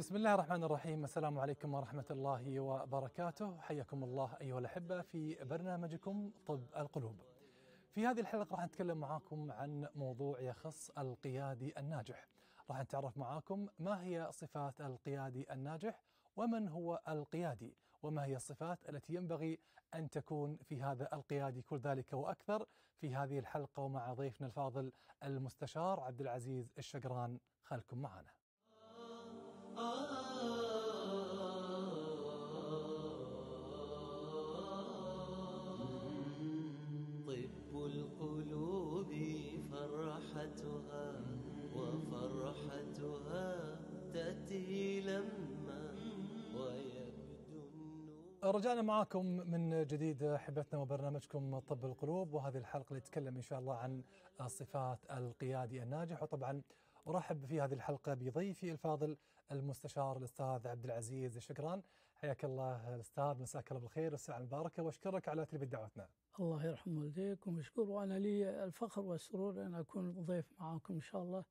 بسم الله الرحمن الرحيم. السلام عليكم ورحمة الله وبركاته. حياكم الله أيها الأحبة في برنامجكم طب القلوب. في هذه الحلقة راح نتكلم معاكم عن موضوع يخص القيادي الناجح. راح نتعرف معاكم ما هي صفات القيادي الناجح ومن هو القيادي وما هي الصفات التي ينبغي أن تكون في هذا القيادي كل ذلك وأكثر في هذه الحلقة ومع ضيفنا الفاضل المستشار عبد العزيز الشقران. خلكم معنا. طب القلوب فرحتها وفرحتها تأتي لما ويبدو رجعنا معاكم من جديد احبتنا وبرنامجكم طب القلوب وهذه الحلقة اللي تتكلم إن شاء الله عن صفات القيادي الناجح وطبعا ارحب في هذه الحلقة بضيفي الفاضل المستشار الأستاذ عبد العزيز الشقران حياك الله الأستاذ مساك الله بالخير والساعة المباركة وأشكرك على تلبيه دعوتنا. الله يرحم والديك ومشكور وأنا لي الفخر والسرور أن أكون ضيف معاكم إن شاء الله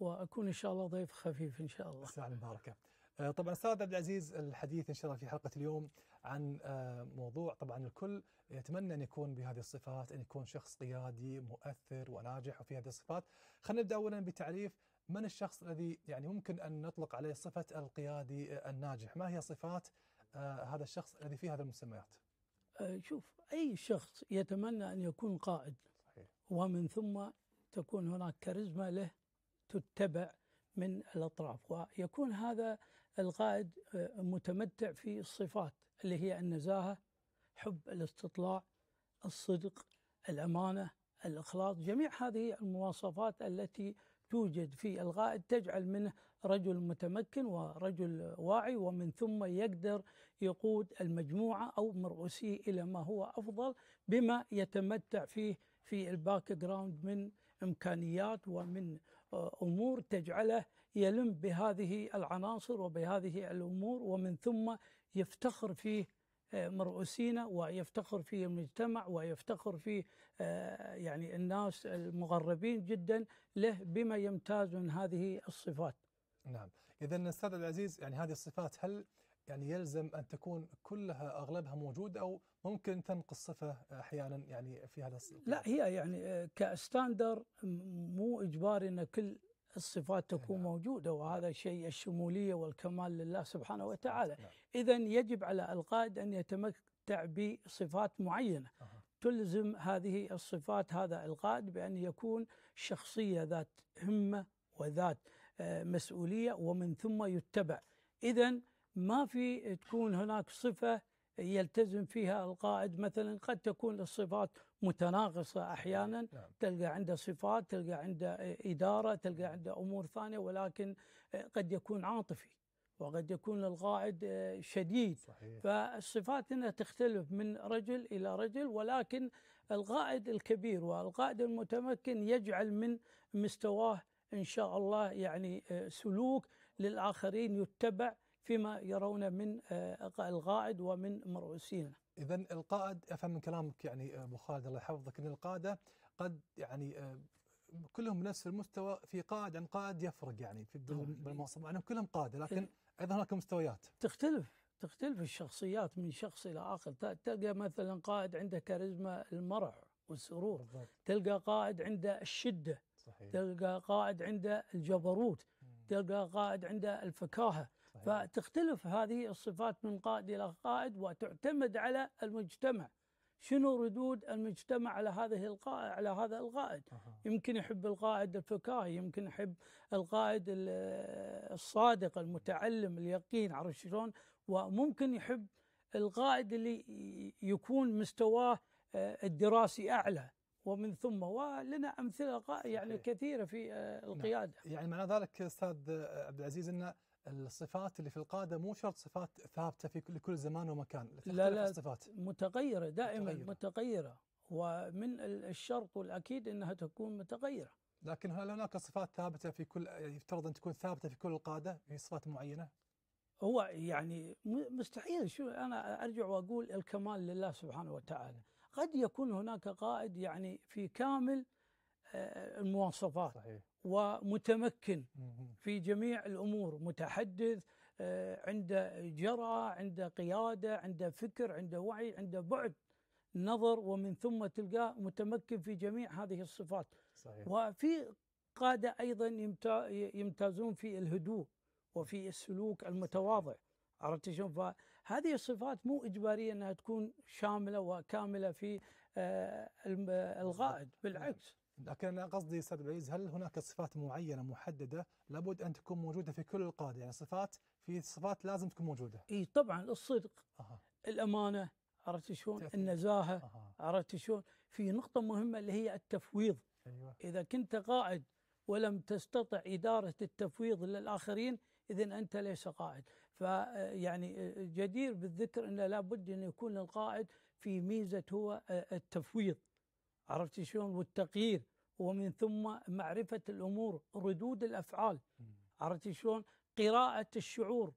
وأكون إن شاء الله ضيف خفيف إن شاء الله. الساعة المباركة. آه، طبعا أستاذ عبد العزيز الحديث إن شاء الله في حلقة اليوم عن آه، موضوع طبعا الكل يتمنى أن يكون بهذه الصفات أن يكون شخص قيادي مؤثر وناجح وفي هذه الصفات. خلينا نبدأ اولا بتعريف من الشخص الذي يعني ممكن أن نطلق عليه صفة القيادي الناجح؟ ما هي صفات آه، هذا الشخص الذي فيه هذه المسميات؟ آه، شوف أي شخص يتمنى أن يكون قائد صحيح. ومن ثم تكون هناك كاريزما له تتبع من الأطراف ويكون هذا القائد آه، متمتع في الصفات اللي هي النزاهة حب الاستطلاع الصدق الأمانة الإخلاص جميع هذه المواصفات التي توجد في القائد تجعل منه رجل متمكن ورجل واعي ومن ثم يقدر يقود المجموعة أو مرؤوسيه إلى ما هو أفضل بما يتمتع فيه في ال background من إمكانيات ومن آه، أمور تجعله يلم بهذه العناصر وبهذه الأمور ومن ثم يفتخر فيه مرؤوسينا ويفتخر فيه المجتمع ويفتخر فيه آه، يعني الناس المغربين جدا له بما يمتاز من هذه الصفات نعم اذا أستاذ العزيز يعني هذه الصفات هل يعني يلزم أن تكون كلها أغلبها موجوده أو ممكن تنقص صفة أحيانا يعني في هذا الصفة؟ لا هي يعني آه، كستاندر مو اجباري إن كل الصفات تكون نعم. موجودة وهذا شيء الشمولية والكمال لله سبحانه وتعالى نعم. اذا يجب على القائد أن يتمتع بصفات معينة أها. تلزم هذه الصفات هذا القائد بأن يكون شخصية ذات همة وذات آه، مسؤولية ومن ثم يتبع إذا ما في تكون هناك صفة يلتزم فيها القائد. مثلا قد تكون الصفات متناقصة أحيانا. نعم. تلقى عنده صفات تلقى عنده إدارة تلقى عنده أمور ثانية ولكن قد يكون عاطفي وقد يكون القائد شديد. صحيح. فالصفات هنا تختلف من رجل إلى رجل ولكن القائد الكبير والقائد المتمكن يجعل من مستواه إن شاء الله يعني سلوك للآخرين يتبع فيما يرون من آه، القائد ومن مرؤوسينه. اذا القائد أفهم من كلامك يعني آه، أبو خالد الله يحفظك إن القادة قد يعني آه، كلهم بنفس المستوى في قائد عن قائد يفرق يعني في. بالمواصفات أنهم كلهم قادة لكن إيه. أيضا هناك مستويات تختلف تختلف الشخصيات من شخص إلى آخر تلقى مثلا قائد عنده كاريزما المرح والسرور بالضبط تلقى قائد عنده الشدة صحيح تلقى قائد عنده الجبروت تلقى قائد عنده الفكاهة صحيح. فتختلف هذه الصفات من قائد إلى قائد وتعتمد على المجتمع. شنو ردود المجتمع على هذه القائد على هذا القائد. يمكن يحب القائد الفكاهي يمكن يحب القائد ال- الصادق المتعلم اليقين عرفت شلون؟ وممكن يحب القائد اللي يكون مستواه آه، الدراسي أعلى. ومن ثم ولنا قا- يعني صحيح. كثيرة في آه، القيادة. يعني معنى ذلك أستاذ عبد العزيز إن الصفات اللي في القادة مو شرط صفات ثابتة في كل زمان ومكان لا لا الصفات. متغيرة دائما متغيرة. متغيرة. ومن ال- الشرط والأكيد أنها تكون متغيرة. لكن هل هناك صفات ثابتة في كل يفترض أن تكون ثابتة في كل القادة في صفات معينة؟ هو يعني مستحيل. شو أنا أرجع وأقول الكمال لله سبحانه وتعالى. قد يكون هناك قائد يعني في كامل آه، المواصفات. صحيح. ومتمكن. في جميع الأمور متحدث آه، عنده جرأة عنده قيادة عنده فكر عنده وعي عنده بعد نظر ومن ثم تلقاه متمكن في جميع هذه الصفات. صحيح. وفي قادة أيضا يمتا- يمتازون في الهدوء وفي السلوك المتواضع. عرفت شلون؟ فهذه الصفات مو إجبارية أنها تكون شاملة وكاملة في آه، الم- القائد بالعكس. لكن أنا قصدي أستاذ عبد العزيز هل هناك صفات معينة محددة لابد أن تكون موجودة في كل القاده يعني صفات في صفات لازم تكون موجودة. إي طبعا الصدق أها. الأمانة عرفت شلون. النزاهة أها. عرفت شلون؟ في نقطة مهمة اللي هي التفويض. أيوه. إذا كنت قائد ولم تستطع إدارة التفويض للآخرين اذا أنت ليس قائد. فيعني جدير بالذكر أن لابد أن يكون القائد في ميزة هو آه، التفويض. عرفت شلون؟ والتغيير ومن ثم معرفة الأمور ردود الأفعال مم. عرفت شلون؟ قراءة الشعور،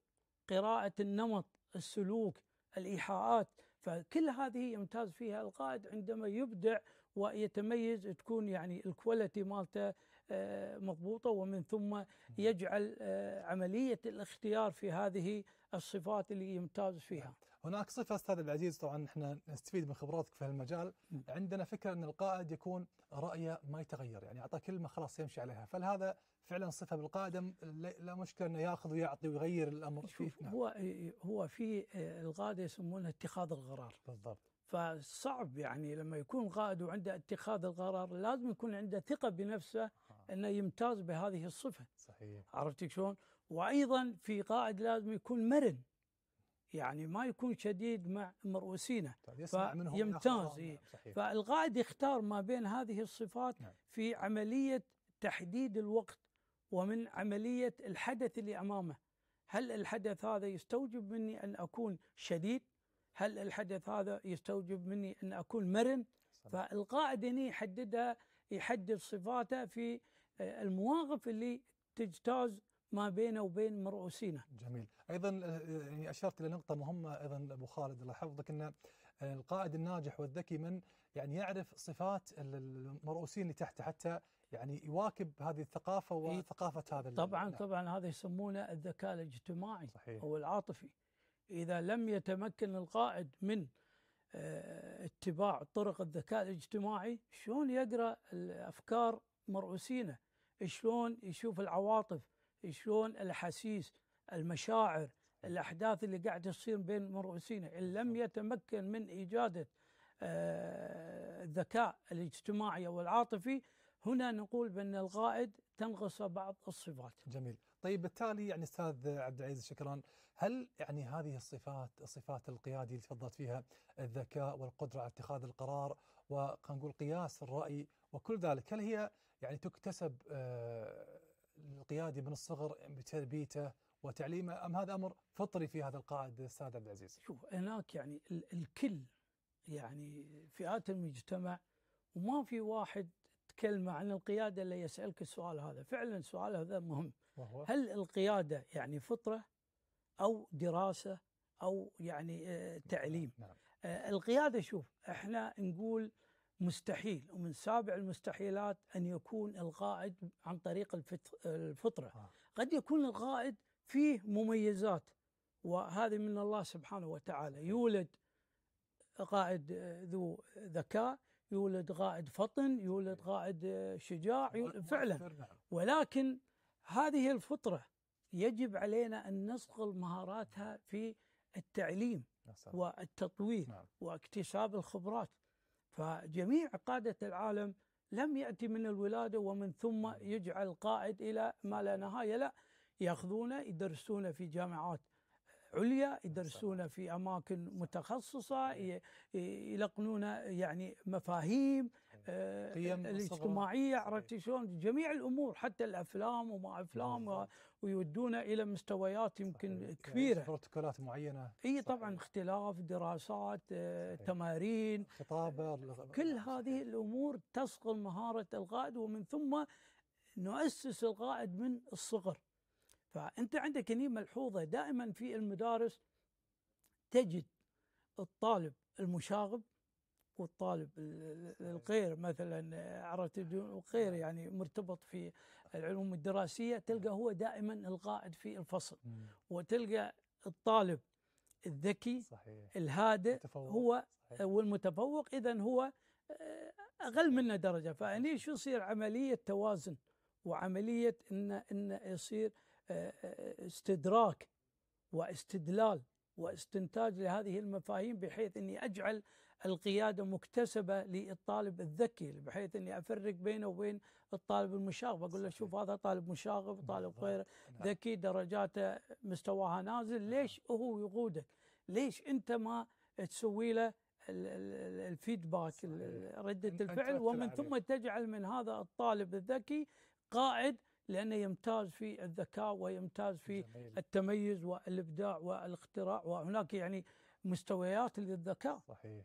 قراءة النمط، السلوك، الإيحاءات، فكل هذه يمتاز فيها القائد عندما يبدع ويتميز تكون يعني الكواليتي مالته آه، مضبوطة ومن ثم يجعل آه، عملية الاختيار في هذه الصفات اللي يمتاز فيها. هناك صفة أستاذ عبد العزيز طبعا إحنا نستفيد من خبراتك في هالمجال. عندنا فكرة أن القائد يكون رأيه ما يتغير يعني أعطى كلمة خلاص يمشي عليها فهل هذا فعلا صفة بالقائد لا مشكلة إنه يأخذ ويعطي ويغير الأمر شوف؟ نعم. هو هو في آه، القادة يسمونه اتخاذ القرار. بالضبط فصعب يعني لما يكون قائد وعنده اتخاذ القرار لازم يكون عنده ثقة بنفسه آه. إنه يمتاز بهذه الصفة صحيح عرفت شلون؟ وأيضا في قائد لازم يكون مرن يعني ما يكون شديد مع مرؤوسينه طيب يسمع منهم. إيه. صحيح فالقائد يختار ما بين هذه الصفات نعم. في عملية تحديد الوقت ومن عملية الحدث اللي أمامه هل الحدث هذا يستوجب مني أن أكون شديد هل الحدث هذا يستوجب مني أن أكون مرن صحيح. فالقائد هنا يحددها يحدد صفاته في آه، المواقف اللي تجتاز ما بينه وبين مرؤوسينه جميل. أيضا آه، يعني أشرت إلى نقطة مهمة أيضا ابو خالد الله يحفظك ان آه، القائد الناجح والذكي من يعني يعرف صفات ال- المرؤوسين اللي تحته حتى يعني يواكب هذه الثقافة إيه. وثقافة هذا طبعا نعم. طبعا هذا يسمونه الذكاء الاجتماعي صحيح. أو العاطفي. إذا لم يتمكن القائد من آه، اتباع طرق الذكاء الاجتماعي شلون يقرأ الأفكار مرؤوسينه شلون يشوف العواطف؟ شلون الأحاسيس المشاعر الأحداث اللي قاعد تصير بين مرؤوسينه إن لم يتمكن من إيجاد آه، الذكاء الاجتماعي أو العاطفي هنا نقول بأن القائد تنقص بعض الصفات. جميل. طيب بالتالي يعني أستاذ عبد العزيز شكرا هل يعني هذه الصفات صفات القيادي اللي تفضلت فيها الذكاء والقدرة على اتخاذ القرار وخلينا نقول قياس الرأي وكل ذلك هل هي يعني تكتسب آه، القيادي من الصغر بتربيته وتعليمه أم هذا أمر فطري في هذا القائد أستاذ عبد العزيز؟ شوف هناك يعني ال- الكل يعني فئات المجتمع وما في واحد تكلم عن القيادة إلا يسألك السؤال هذا. فعلا السؤال هذا مهم. وهو؟ هل القيادة يعني فطرة أو دراسة أو يعني آه، تعليم؟ نعم. آه، القيادة شوف إحنا نقول مستحيل ومن سابع المستحيلات أن يكون القائد عن طريق الفطرة. آه. قد يكون القائد فيه مميزات وهذه من الله سبحانه وتعالى. يولد قائد ذو ذكاء يولد قائد فطن يولد قائد شجاع يولد فعلا. نعم. ولكن هذه الفطرة يجب علينا أن نصقل مهاراتها في التعليم. والتطوير نعم. واكتساب الخبرات. فجميع قادة العالم لم يأتي من الولادة ومن ثم يجعل قائد إلى ما لا نهاية لا يأخذونه يدرسونه في جامعات عليا يدرسونه في أماكن متخصصة ي- ي- يلقنونه يعني مفاهيم قيم الاجتماعية صغرى. عرفت شلون جميع الأمور حتى الأفلام وما أفلام و- بالضبط. ويودونه إلى مستويات يمكن صحيح. كبيرة بروتوكولات معينة اي. طبعا اختلاف دراسات آه، صحيح. تمارين خطابه كل هذه الأمور تصقل مهارة القائد ومن ثم نؤسس القائد من الصغر فأنت عندك هني ملحوظة دائما في المدارس تجد الطالب المشاغب والطالب ال- ال- الغير مثلا عرفت بدون- الغير يعني مرتبط في العلوم الدراسية تلقى هو دائما القائد في الفصل. وتلقى الطالب الذكي صحيح. الهادئ متفوق. هو صحيح. والمتفوق. اذا هو آه، أقل منه درجة. فهني شو يصير؟ عملية توازن. وعملية إن إن يصير آه، آه، استدراك واستدلال واستنتاج لهذه المفاهيم بحيث إني أجعل القيادة مكتسبة للطالب الذكي بحيث إني أفرق بينه وبين الطالب المشاغب أقول له. شوف هذا طالب مشاغب طالب بالضبط. غير نعم. ذكي درجاته مستواها نازل ليش هو يقودك ليش أنت ما تسوي له ال- ال- ال- الفيدباك. ردة أنت الفعل ومن. ثم تجعل من هذا الطالب الذكي قائد لأنه يمتاز في الذكاء ويمتاز في جميل. التميز والإبداع والإختراع وهناك يعني مستويات للذكاء صحيح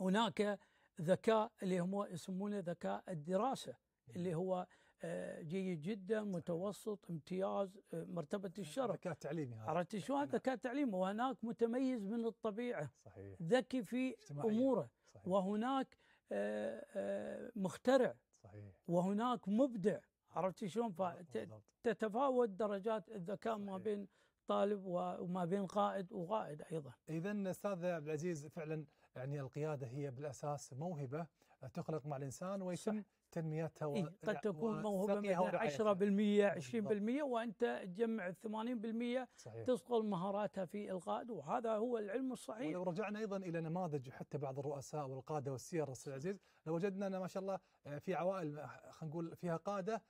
هناك ذكاء اللي هم يسمونه ذكاء الدراسة اللي هو آه، جيد جدا متوسط امتياز آه، مرتبة الشرف. ذكاء تعليمي هذا. عرفت شلون؟ ذكاء تعليم وهناك متميز من الطبيعة. صحيح. ذكي في. أموره. صحيح. وهناك آه، مخترع. صحيح. وهناك مبدع. عرفت شلون. فتتفاوت درجات الذكاء ما. بين طالب وما بين قائد وقائد أيضا اذا أستاذ عبد العزيز فعلا يعني القيادة هي بالأساس موهبة تخلق مع الإنسان ويتم. تنميتها و... إيه قد تكون موهبة مثلا ورعايتها. 10% بالضبط. 20% وأنت تجمع ال 80% صحيح تصقل مهاراتها في القائد وهذا هو العلم الصحيح ولو رجعنا أيضا إلى نماذج حتى بعض الرؤساء والقادة والسير أستاذ عزيز لو وجدنا أن ما شاء الله آه، في عوائل آه، خلينا نقول فيها قادة آه،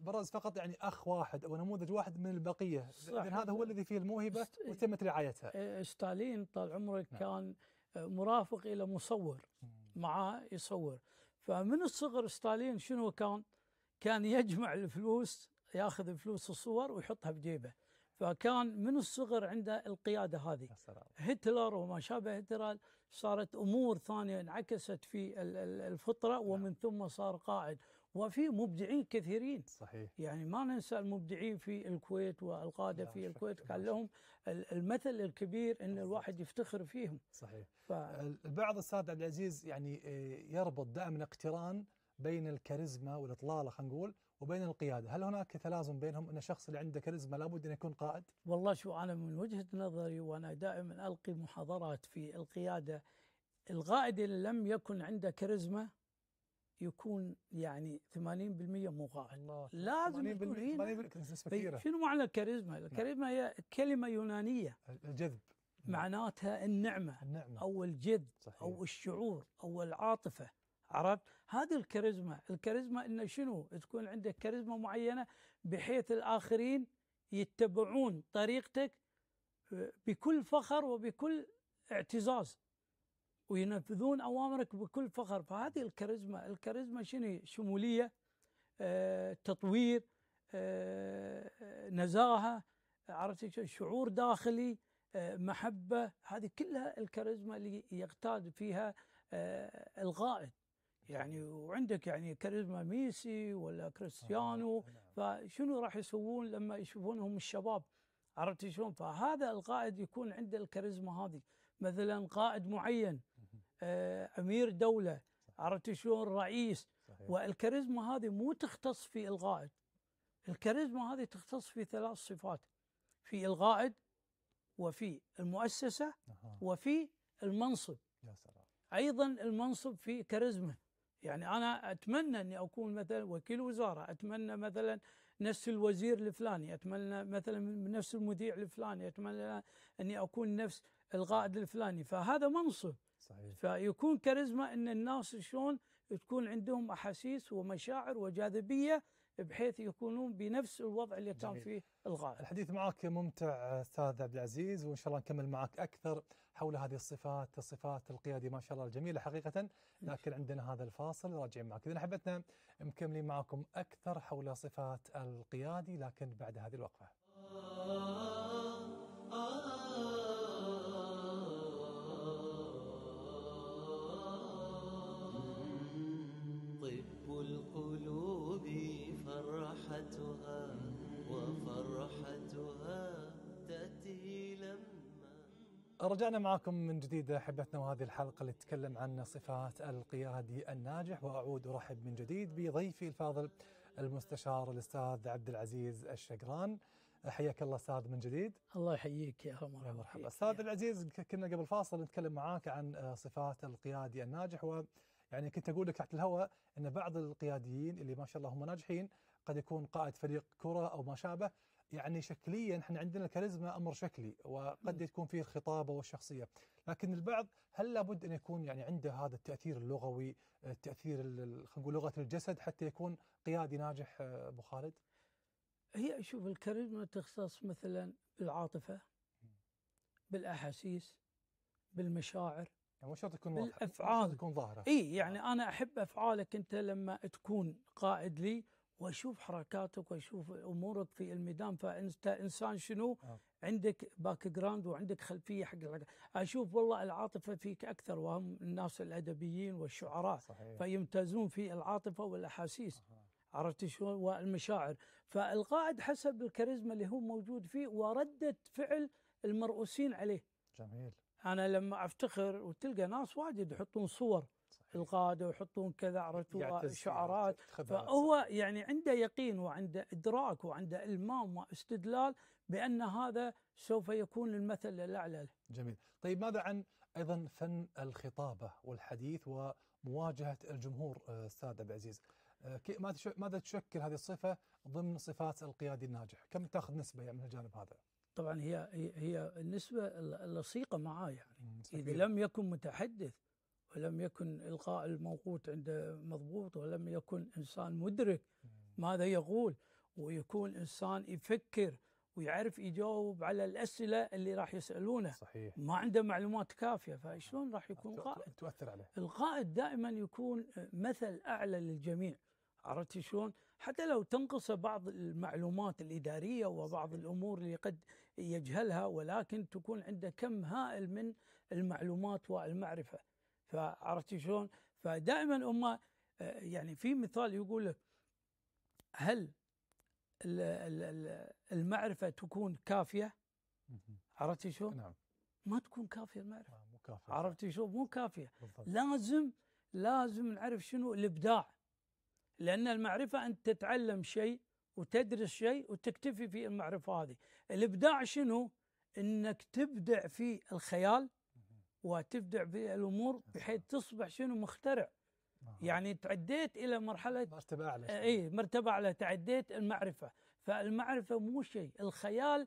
برز فقط يعني أخ واحد أو نموذج واحد من البقية. اذا هذا هو الذي فيه الموهبة وتمت رعايتها. آه، ستالين طال عمرك نعم. كان آه، مرافق إلى مصور معاه يصور. فمن الصغر ستالين شنو كان؟ كان يجمع الفلوس ياخذ فلوس الصور ويحطها بجيبه فكان من الصغر عنده القيادة هذه. هتلر وما شابه هتلر صارت أمور ثانية انعكست في ال- ال- الفطرة ومن ثم صار قائد. وفي مبدعين كثيرين صحيح يعني ما ننسى المبدعين في الكويت والقادة في الكويت كان. لهم ال- المثل الكبير إن. الواحد يفتخر فيهم صحيح ف البعض أستاذ عبد العزيز يعني آه، يربط دائما اقتران بين الكاريزما والإطلالة خلينا نقول وبين القيادة، هل هناك تلازم بينهم إن الشخص اللي عنده كاريزما لابد أن يكون قائد؟ والله شو أنا من وجهة نظري وأنا دائما ألقي محاضرات في القيادة القائد اللي لم يكن عنده كاريزما يكون يعني 80% مو قائد الله. لازم 80% يكون هنا 80% نسبه كبيره شنو معنى الكاريزما؟ الكاريزما هي كلمة يونانية. الجذب. معناتها النعمة. النعمة. أو الجذب. صحيح. أو الشعور. أو العاطفة. عرفت؟ هذه الكاريزما. الكاريزما إنه شنو؟ تكون عندك كاريزما معينة بحيث الآخرين يتبعون طريقتك آه، بكل فخر وبكل اعتزاز. وينفذون أوامرك بكل فخر. فهذه الكاريزما الكاريزما شنو شمولية آه، تطوير آه، آه، نزاهة عرفت شعور داخلي آه، محبة. هذه كلها الكاريزما اللي يقتاد فيها آه، القائد يعني وعندك يعني كاريزما ميسي ولا كريستيانو. نعم. فشنو راح يسوون لما يشوفونهم الشباب؟ عرفت شلون؟ فهذا القائد يكون عنده الكاريزما هذه. مثلا قائد معين آه، أمير دولة عرفت شلون؟ رئيس. صحيح. والكاريزما هذه مو تختص في القائد الكاريزما هذه تختص في ثلاث صفات في القائد وفي المؤسسة أها. وفي المنصب. يا سلام. أيضا المنصب في كاريزما. يعني أنا أتمنى أني أكون مثلا وكيل وزارة أتمنى مثلا نفس الوزير الفلاني أتمنى مثلا نفس المذيع الفلاني أتمنى أني أكون نفس القائد الفلاني. فهذا منصب. صحيح. فيكون كاريزما إن الناس شلون تكون عندهم أحاسيس ومشاعر وجاذبية بحيث يكونون بنفس الوضع اللي كان. فيه القائد. الحديث معك ممتع أستاذ عبد العزيز وإن شاء الله نكمل معك أكثر حول هذه الصفات الصفات القيادية ما شاء الله الجميلة حقيقة. لكن عندنا هذا الفاصل راجعين معك. اذا أحبتنا مكملين معكم أكثر حول صفات القيادي لكن بعد هذه الوقفة. رجعنا معكم من جديد أحبتنا وهذه الحلقة اللي تتكلم عن صفات القيادي الناجح وأعود أرحب من جديد بضيفي الفاضل المستشار الأستاذ عبد العزيز الشقران. حياك الله أستاذ من جديد. الله يحييك يا يا مرحبا. أستاذ العزيز كنا قبل فاصل نتكلم معاك عن آه، صفات القيادي الناجح ويعني كنت أقول لك تحت الهواء إن بعض القياديين اللي ما شاء الله هم ناجحين قد يكون قائد فريق كرة أو ما شابه يعني شكليا إحنا عندنا الكاريزما أمر شكلي وقد يكون فيه الخطابة والشخصية، لكن البعض هل لابد أن يكون يعني عنده هذا التأثير اللغوي، التأثير ال- ال- خلينا نقول لغة الجسد حتى يكون قيادي ناجح آه، أبو خالد؟ هي شوف الكاريزما تختص مثلا بالعاطفة بالأحاسيس بالمشاعر يعني مو شرط تكون واضحة. شرط تكون ظاهرة. إي يعني أنا أحب أفعالك أنت لما تكون قائد لي وأشوف حركاتك وأشوف أمورك في الميدان فإنت إنسان شنو؟ آه. عندك background وعندك خلفية حق الحاجة. أشوف والله العاطفة فيك أكثر وهم الناس الأدبيين والشعراء صحيح. فيمتازون في العاطفة والأحاسيس. أها. عرفت شلون؟ والمشاعر. فالقائد حسب الكاريزما اللي هو موجود فيه وردة فعل المرؤوسين عليه. جميل. أنا لما أفتخر وتلقى ناس واجد يحطون صور القاده ويحطون كذا عرفت؟ شعارات. فهو يعني عنده يقين وعنده إدراك وعنده إلمام واستدلال بأن هذا سوف يكون المثل الأعلى له. جميل. طيب ماذا عن أيضا فن الخطابة والحديث ومواجهة الجمهور آه، أستاذ عبد العزيز آه، ماذا تش- ماذا تشكل هذه الصفة ضمن صفات القيادي الناجح؟ كم تأخذ نسبة يعني من الجانب هذا؟ طبعا هي هي- النسبة اللصيقه معاه يعني. إذا. لم يكن متحدث ولم يكن إلقاء الموقوت عنده مضبوط ولم يكن إنسان مدرك ماذا يقول. ويكون إنسان يفكر ويعرف يجاوب على الأسئلة اللي راح يسألونه. صحيح. ما عنده معلومات كافية فشلون راح يكون قائد؟ تؤثر عليه. القائد دائما يكون مثل أعلى للجميع. عرفت شلون؟ حتى لو تنقص بعض المعلومات الإدارية وبعض الأمور اللي قد يجهلها ولكن تكون عنده كم هائل من المعلومات والمعرفة. فعرفت شلون؟ فدائما هم آه، يعني في مثال يقول لك هل ال- ال- ال- المعرفة تكون كافية؟ عرفت شلون؟ نعم ما تكون كافية المعرفة مو كافي عرفت شلون؟ مو كافية بالضبط لازم لازم نعرف شنو الإبداع لأن المعرفة أنت تتعلم شيء وتدرس شيء وتكتفي في المعرفة هذه الإبداع شنو إنك تبدع في الخيال. وتبدع في الأمور بحيث تصبح شنو مخترع آه. يعني تعديت إلى مرحلة مرتبة أعلى شوي. اي مرتبة على تعديت المعرفة فالمعرفة مو شيء الخيال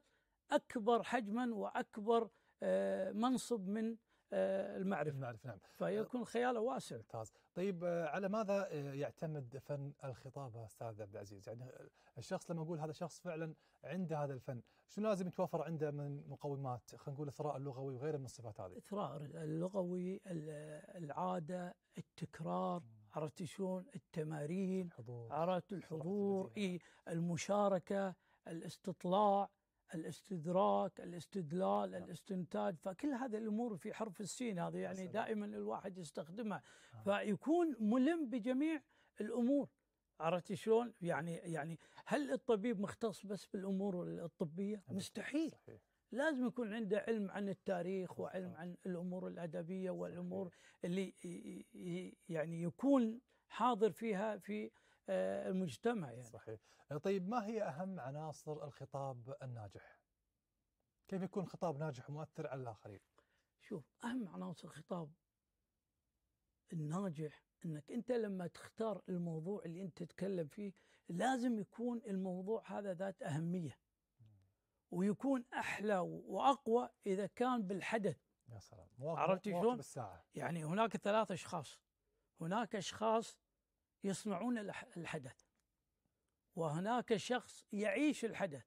أكبر حجما وأكبر آه، منصب من آه، المعرفة. المعرفة نعم. فيكون خياله واسع. ممتاز. طيب آه، على ماذا آه، يعتمد فن الخطابه أستاذ عبد العزيز؟ يعني الشخص لما أقول هذا شخص فعلا عنده هذا الفن شنو لازم يتوفر عنده من مقومات؟ خلينا نقول الثراء اللغوي وغيره من الصفات هذه. الاثراء اللغوي ال- العادة التكرار عرفت شلون؟ التمارين الحضور. عرفت الحضور الذهن. إيه المشاركة الاستطلاع الاستدراك الاستدلال نعم. الاستنتاج فكل هذه الأمور في حرف السين هذه يعني سلام. دائما الواحد يستخدمها. آه. فيكون ملم بجميع الأمور. عرفت شلون؟ يعني يعني هل الطبيب مختص بس بالأمور الطبية؟ مستحيل. صحيح. لازم يكون عنده علم عن التاريخ وعلم عن الأمور الأدبية والأمور اللي ي- ي- يعني يكون حاضر فيها في المجتمع يعني. صحيح. طيب ما هي أهم عناصر الخطاب الناجح؟ كيف يكون خطاب ناجح ومؤثر على الآخرين؟ شوف أهم عناصر الخطاب الناجح إنك أنت لما تختار الموضوع اللي أنت تتكلم فيه لازم يكون الموضوع هذا ذات أهمية. ويكون أحلى وأقوى إذا كان بالحدث. يا سلام. عرفت شلون؟ يعني هناك ثلاث أشخاص. هناك أشخاص يصنعون الح- الحدث. وهناك شخص يعيش الحدث.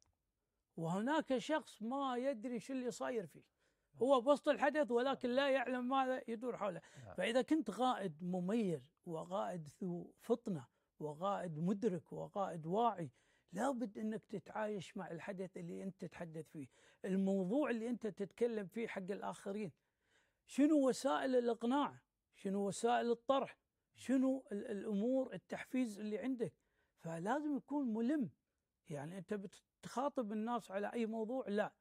وهناك شخص ما يدري شو اللي صاير فيه. هو بوسط الحدث ولكن لا يعلم ماذا يدور حوله. نعم. فإذا كنت قائد مميز وقائد ذو فطنة وقائد مدرك وقائد واعي لابد أنك تتعايش مع الحدث اللي أنت تتحدث فيه. الموضوع اللي أنت تتكلم فيه حق الآخرين. شنو وسائل الإقناع؟ شنو وسائل الطرح؟ شنو ال- الأمور التحفيز اللي عندك. فلازم يكون ملم. يعني أنت بتخاطب الناس على أي موضوع لا.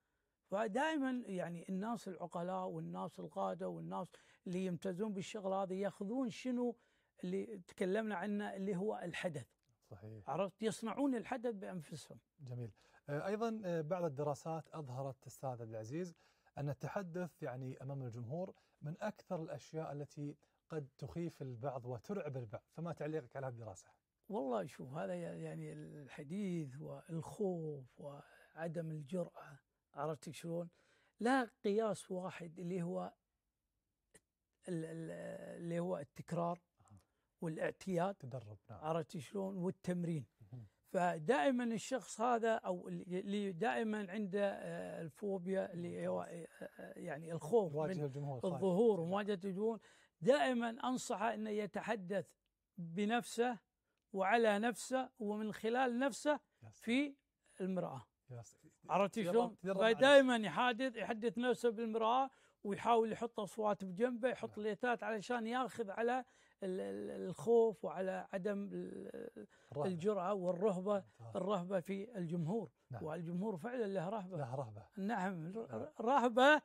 فدائما يعني الناس العقلاء والناس القاده والناس اللي يمتازون بالشغل هذا يأخذون شنو اللي تكلمنا عنه اللي هو الحدث. صحيح. عرفت؟ يصنعون الحدث بأنفسهم. جميل. آه، أيضا آه، بعض الدراسات أظهرت أستاذ عبد العزيز أن التحدث يعني أمام الجمهور من أكثر الأشياء التي قد تخيف البعض وترعب البعض فما تعليقك على هذه الدراسه والله شوف هذا يعني الحديث والخوف وعدم الجرأة عرفت شلون؟ لا قياس واحد اللي هو ال- ال- اللي هو التكرار والاعتياد تدرب نعم عرفت شلون؟ والتمرين. فدائما الشخص هذا أو اللي دائما عنده آه، الفوبيا اللي هو آه، آه، يعني الخوف من الجمهور. الظهور ومواجهه الجمهور دائما انصحه إنه يتحدث بنفسه وعلى نفسه ومن خلال نفسه. في سلام. عرفت شلون؟ فدائما يحادث يحدث نفسه بالمرأة ويحاول يحط أصوات بجنبه يحط نعم. ليتات علشان ياخذ على ال- ال- الخوف وعلى عدم. الجرأة والرهبة. الرهبة في الجمهور نعم. والجمهور فعلا له رهبة له رهبة نعم نعم. رهبة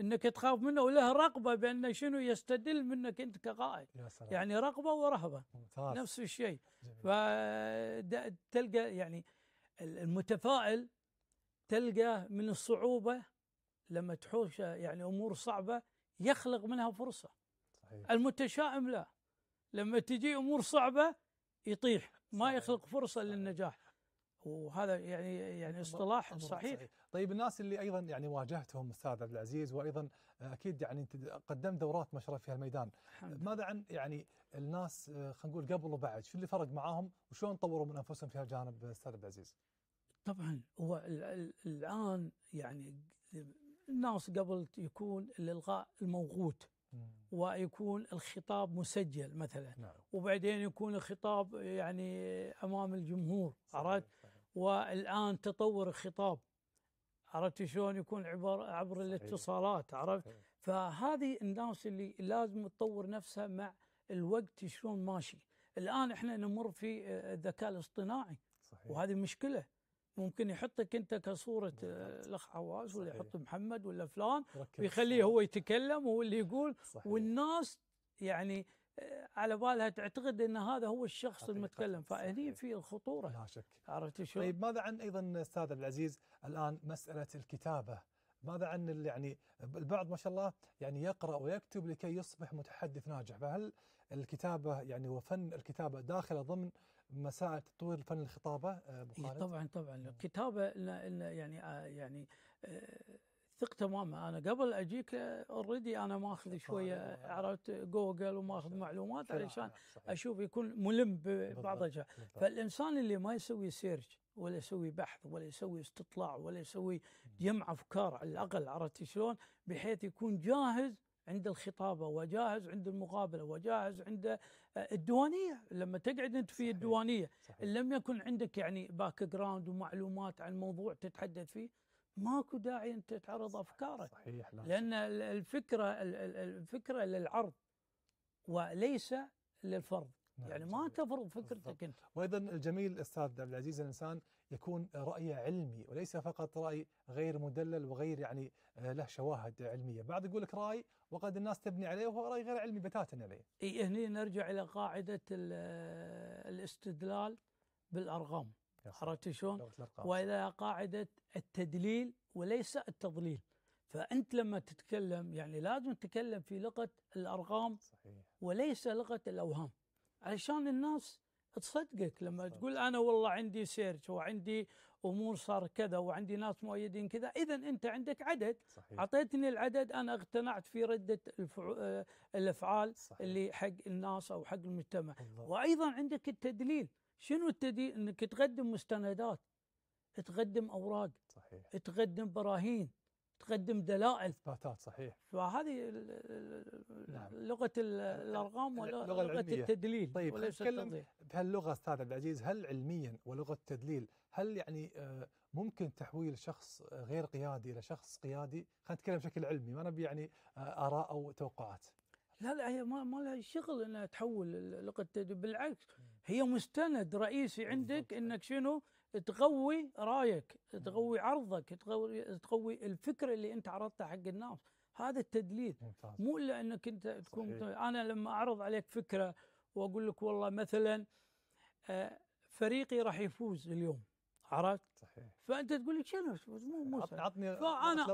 إنك تخاف منه وله رغبة بأن شنو يستدل منك أنت كقائد. يعني رغبة ورهبة. ممتاز. نفس الشيء. فتلقى يعني المتفائل تلقى من الصعوبة لما تحوش يعني أمور صعبة يخلق منها فرصة. صحيح. المتشائم لا. لما تجي أمور صعبة يطيح. ما صحيح. يخلق فرصة صحيح. للنجاح. وهذا يعني يعني اصطلاح أمر صحيح. طيب الناس اللي أيضا يعني واجهتهم أستاذ عبد العزيز وأيضا أكيد يعني أنت قدمت دورات ما شاء الله في هالميدان. ماذا عن يعني الناس آه، خلينا نقول قبل وبعد شو اللي فرق معاهم وشلون طوروا من أنفسهم في هالجانب أستاذ عبد العزيز؟ طبعا هو ال- ال- الآن يعني الناس قبل يكون الإلغاء الموقوت ويكون الخطاب مسجل مثلا. نعم. وبعدين يكون الخطاب يعني أمام الجمهور عرفت. والآن تطور الخطاب. عرفت شلون يكون عبر عبر صحيح. الاتصالات عرفت صحيح. فهذه الناس اللي لازم تطور نفسها مع الوقت شلون ماشي الآن إحنا نمر في آه، الذكاء الاصطناعي صحيح وهذه مشكلة ممكن يحطك أنت كصورة آه،. الأخ حواس ولا. يحط محمد ولا فلان ويخليه. هو يتكلم وهو اللي يقول صحيح. والناس يعني آه، على بالها تعتقد إن هذا هو الشخص المتكلم فهني. في الخطورة لا شك عرفت شلون؟ طيب ماذا عن أيضا أستاذ عبد العزيز الآن مسألة الكتابة ماذا عن يعني البعض ما شاء الله يعني يقرأ ويكتب لكي يصبح متحدث ناجح فهل الكتابة يعني وفن الكتابة داخله ضمن مسائل تطوير فن الخطابة آه، أبو إي خالد؟ طبعا طبعا الكتابة إن- إن يعني آه، يعني آه، ثق تماما أنا قبل أجيك already أنا ماخذ شوية. عرفت جوجل وماخذ معلومات علشان. أشوف يكون ملم ببعض الأشياء. فالإنسان اللي ما يسوي search ولا يسوي بحث ولا يسوي استطلاع ولا يسوي جمع أفكار على الأقل عرفت شلون بحيث يكون جاهز عند الخطابة وجاهز عند المقابلة وجاهز عند آه، الديوانية لما تقعد أنت في. الديوانية. إن لم يكن عندك يعني background ومعلومات عن موضوع تتحدث فيه ماكو داعي أنت تعرض أفكارك صحيح لا لأن ال- الفكرة ال- ال- الفكرة للعرض وليس للفرض نعم، يعني ما. تفرض. فكرتك أنت وأيضا الجميل أستاذ عبد العزيز الإنسان يكون رايه علمي وليس فقط رأي غير مدلل وغير يعني آه، له شواهد علمية، بعض يقول لك رأي وقد الناس تبني عليه وهو رأي غير علمي بتاتا عليه. إي هني نرجع إلى قاعدة ال- الاستدلال بالأرقام. عرفت شلون؟ وإلى قاعدة التدليل وليس التضليل فأنت لما تتكلم يعني لازم تتكلم في لغة الأرقام صحيح وليس لغة الأوهام علشان الناس تصدقك لما. تقول أنا والله عندي سيرش وعندي أمور صار كذا وعندي ناس مؤيدين كذا إذا أنت عندك عدد صحيح أعطيتني العدد أنا اقتنعت في ردة الفعو... آه، الأفعال صحيح. اللي حق الناس أو حق المجتمع بالضبط. وأيضا عندك التدليل شنو التدليل إنك تقدم مستندات تقدم أوراق صحيح تقدم براهين تقدم دلائل اثباتات صحيح فهذه نعم. لغة ال- الأرقام ولغة العلمية. التدليل طيب نتكلم بهاللغة أستاذ عبد العزيز هل علميا ولغة التدليل هل يعني آه، ممكن تحويل شخص غير قيادي إلى شخص قيادي؟ خلينا نتكلم بشكل علمي ما نبي يعني آه، آراء أو توقعات. لا لا هي ما, ما لها شغل إنها تحول لغة التدليل بالعكس هي مستند رئيسي عندك. إنك شنو تقوي رايك تقوي عرضك تقوي تقوي الفكرة اللي انت عرضتها حق الناس. هذا التدليل. ممتاز. مو إلا إنك انت تكون صحيح. أنا لما أعرض عليك فكرة وأقول لك والله مثلا آه، فريقي راح يفوز اليوم. عرفت؟ صحيح. فأنت تقول لي شنو؟ مو مو عطني فأنا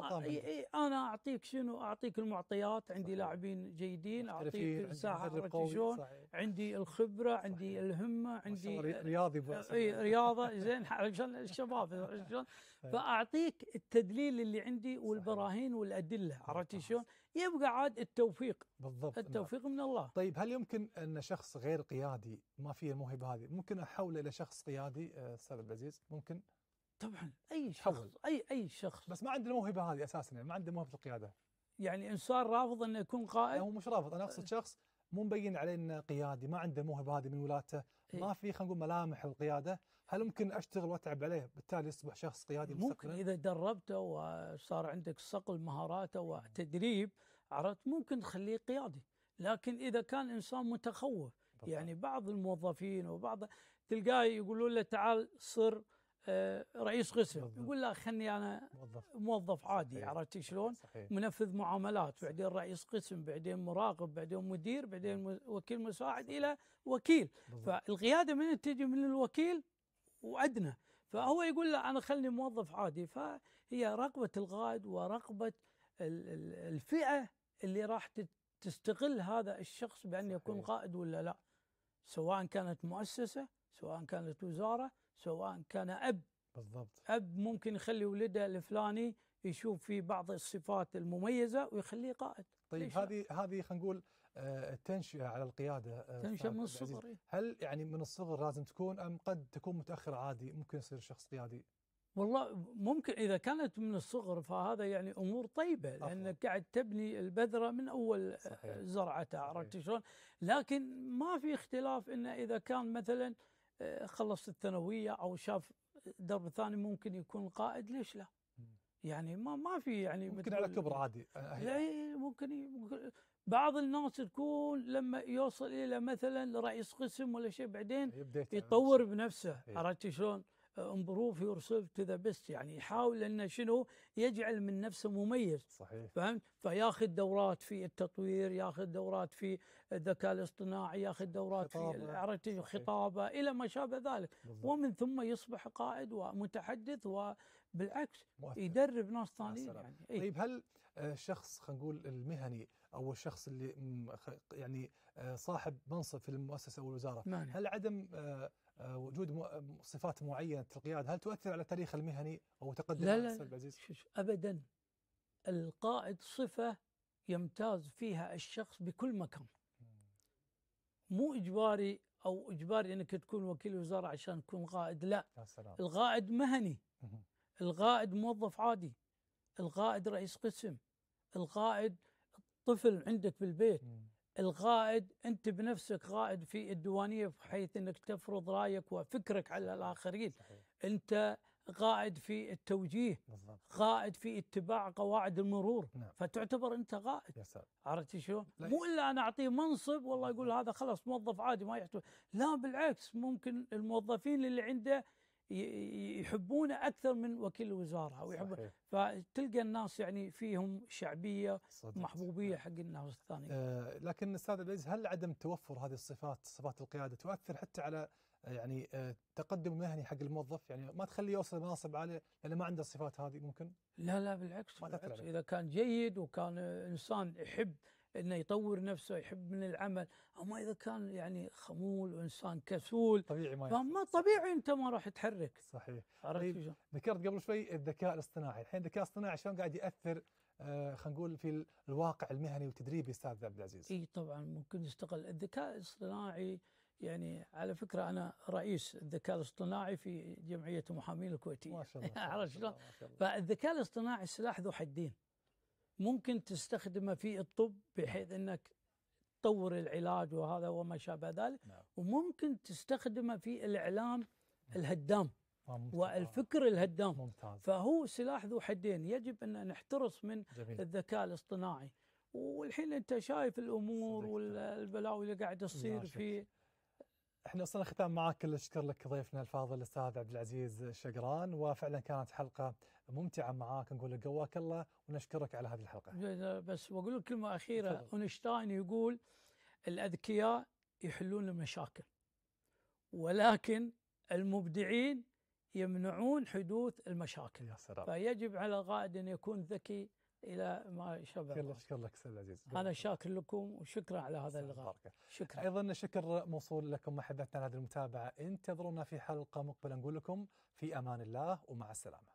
أنا أعطيك شنو؟ أعطيك المعطيات. عندي صحيح. لاعبين جيدين. أعطيك عندي ساحه مدرب عرفت قوي، شلون. عندي الخبرة عندي صحيح. الهمه عندي الله ري- رياضي. إي رياضة. زين عشان الشباب شلون؟ فأعطيك التدليل اللي عندي والبراهين والأدلة عرفت ممتاز. شلون؟ يبقى عاد التوفيق. بالضبط. التوفيق من الله. طيب هل يمكن أن شخص غير قيادي ما فيه الموهبة هذه ممكن احوله إلى شخص قيادي؟ آه، أستاذ عبد العزيز ممكن؟ طبعا أي. شخص أي أي شخص. بس ما عنده الموهبه هذه أساسا يعني ما عنده موهبة القيادة. يعني إنسان رافض انه يكون قائد؟ هو مش رافض. أنا أقصد شخص مو مبين عليه إنه قيادي ما عنده الموهبه هذه من ولادته إيه. ما في خلينا نقول ملامح القيادة. هل ممكن أشتغل وأتعب عليه؟ بالتالي يصبح شخص قيادي ممكن مستقبلا إذا دربته وصار عندك صقل مهاراته وتدريب عرفت؟ ممكن تخليه قيادي. لكن إذا كان إنسان متخوف بالضبط. يعني بعض الموظفين وبعض تلقاه يقولون له تعال صر آه، رئيس قسم. بالضبط. يقول لا خلني أنا موظف. موظف عادي صحيح. عرفت شلون؟ صحيح. منفذ معاملات بعدين رئيس قسم بعدين مراقب بعدين مدير بعدين وكيل مساعد إلى وكيل. بالضبط. فالقيادة من تجي من الوكيل؟ وأدنى. فهو يقول لا أنا خلني موظف عادي. فهي رغبة القائد ورغبة ال- ال- الفئة اللي راح تستغل هذا الشخص بأن يكون. قائد ولا لا. سواء كانت مؤسسة سواء كانت وزارة سواء كان أب. بالضبط. أب ممكن يخلي ولده الفلاني يشوف في بعض الصفات المميزة ويخليه قائد طيب؟ هذه هذه خلينا نقول التنشئه على القيادة آه، تنشا أستاذ من. الصغر إيه. هل يعني من الصغر لازم تكون أم قد تكون متاخر عادي ممكن يصير شخص قيادي والله ممكن إذا كانت من الصغر فهذا يعني أمور طيبة أفضل. لانك قاعد تبني البذرة من أول صحيح. زرعتها. عرفت شلون؟ لكن ما في اختلاف إنه إذا كان مثلا آه، خلص الثانوية أو شاف درب ثاني ممكن يكون قائد ليش لا؟ يعني ما ما في يعني ممكن على كبر عادي آه، لا إيه، ممكن بعض الناس تكون لما يوصل إلى مثلا رئيس قسم ولا شيء بعدين يطور بنفسه إيه. عرفت شلون؟ improve yourself to the best يعني يحاول انه شنو يجعل من نفسه مميز صحيح فهمت؟ فياخذ دورات في التطوير، ياخذ دورات في الذكاء الاصطناعي، ياخذ دورات في خطابة، صحيح. الخطابه إلى ما شابه ذلك، بالضبط ومن ثم يصبح قائد ومتحدث وبالعكس مؤثر. يدرب ناس ثانيين. يعني إيه. طيب هل آه، الشخص خلينا نقول المهني أو الشخص اللي يعني آه، صاحب منصب في المؤسسة أو الوزاره. هل عدم آه، آه، وجود مو- صفات معينة في القياده هل تؤثر على تاريخ المهني أو تقدم لا لا أستاذ عبد العزيز؟ شو- شو- ابدا. القائد صفة يمتاز فيها الشخص بكل مكان. مو إجباري أو إجباري إنك تكون وكيل وزارة عشان تكون قائد لا. سلام. القائد مهني. القائد موظف عادي. القائد رئيس قسم. القائد طفل عندك في البيت مم. القائد أنت بنفسك قائد في الديوانية بحيث إنك تفرض رأيك وفكرك على الآخرين. صحيح. أنت قائد في التوجيه بالضبط. قائد في اتباع قواعد المرور. نعم. فتعتبر أنت قائد عرفت شلون؟ لا. مو إلا أنا أعطيه منصب والله يقول هذا خلاص موظف عادي ما يحتاج لا بالعكس ممكن الموظفين اللي عنده يحبونه أكثر من وكيل الوزارة أو يحب فتلقى الناس يعني فيهم شعبية صدقت. محبوبية حق الناس الثانيين. آه، لكن أستاذ عبد العزيز هل عدم توفر هذه الصفات صفات القيادة تؤثر حتى على آه، يعني آه، تقدم المهني حق الموظف؟ يعني ما تخليه يوصل مناصب عالية لأنه ما عنده الصفات هذه ممكن؟ لا لا بالعكس, ما بالعكس. إذا كان جيد وكان إنسان يحب إنه يطور نفسه يحب من العمل اما إذا كان يعني خمول وإنسان كسول طبيعي ما. فما طبيعي أنت ما راح تحرك صحيح عرفت طيب. شلون؟ ذكرت قبل شوي الذكاء الاصطناعي الحين الذكاء الاصطناعي شلون قاعد يأثر آه، خلينا نقول في الواقع المهني والتدريبي أستاذ عبد العزيز إي طبعا ممكن يستغل الذكاء الاصطناعي يعني على فكرة أنا رئيس الذكاء الاصطناعي في جمعية المحامين الكويتية ما شاء الله عرفت شلون؟ شاء الله، ما شاء الله. فالذكاء الاصطناعي سلاح ذو حدين ممكن تستخدمه في الطب بحيث إنك تطور العلاج وهذا وما شابه ذلك نعم. وممكن تستخدمه في الإعلام الهدام آه، ممتاز. والفكر الهدام ممتاز فهو سلاح ذو حدين يجب أن نحترس من جميل الذكاء الاصطناعي والحين أنت شايف الأمور. والبلاوي اللي قاعدة تصير. في إحنا وصلنا ختام معك كل الشكر لك ضيفنا الفاضل الأستاذ عبد العزيز الشقران وفعلا كانت حلقة ممتعة معاك نقول لك قواك الله ونشكرك على هذه الحلقة. بس بقول لك كلمة أخيرة. اونشتاين يقول الأذكياء يحلون المشاكل ولكن المبدعين يمنعون حدوث المشاكل يا سلام. فيجب على القائد أن يكون ذكي إلى ما شابه كل الله. الشكر لك أستاذ عزيز. أنا شاكر لكم وشكرا على هذا اللقاء. شكرا أيضا شكر موصول لكم محبتنا على هذه المتابعه انتظرونا في حلقة مقبلة نقول لكم في أمان الله ومع السلامة